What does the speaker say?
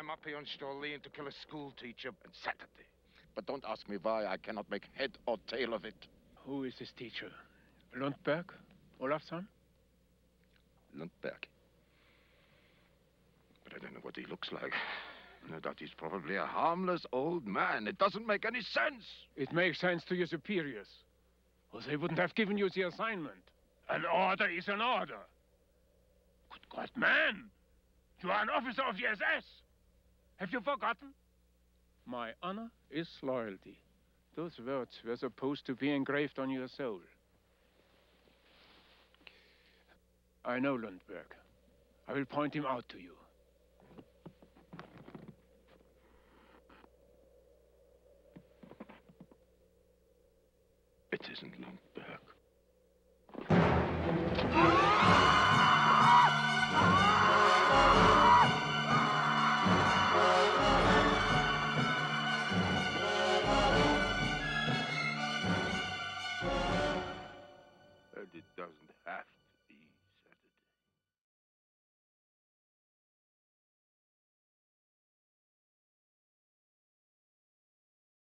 I'm up here on Storlien to kill a school teacher on Saturday. But don't ask me why. I cannot make head or tail of it. Who is this teacher? Lundberg? Olafsson? Lundberg. But I don't know what he looks like. No doubt he's probably a harmless old man. It doesn't make any sense. It makes sense to your superiors. Or they wouldn't have given you the assignment. An order is an order. Good God, man! You are an officer of the SS! Have you forgotten? My honor is loyalty. Those words were supposed to be engraved on your soul. I know Lundberg. I will point him out to you. It isn't Lundberg. And it doesn't have